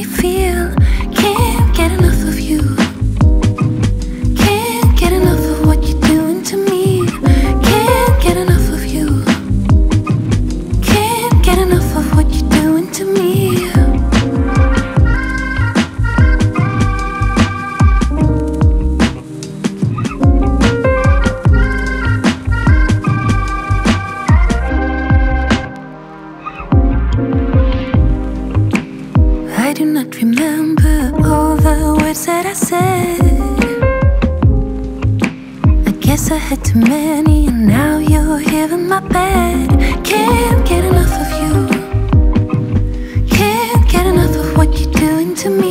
me feel Remember all the words that I said. I guess I had too many, and now you're here in my bed. Can't get enough of you. Can't get enough of what you're doing to me.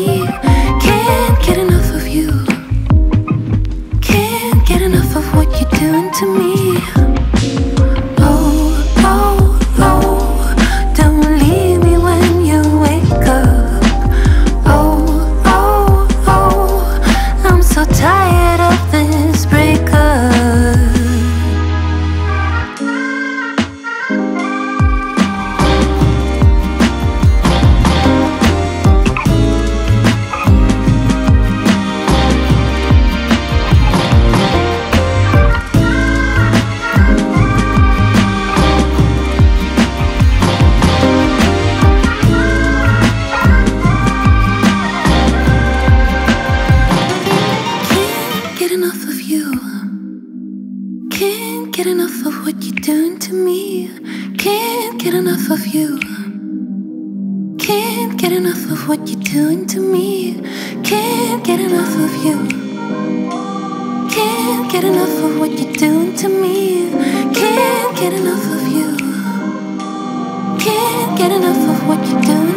what you're doing to me. Can't get enough of you. Can't get enough of what you're doing to me. Can't get enough of you. Can't get enough of what you're doing to me. Can't get enough of you. Can't get enough of what you're doing.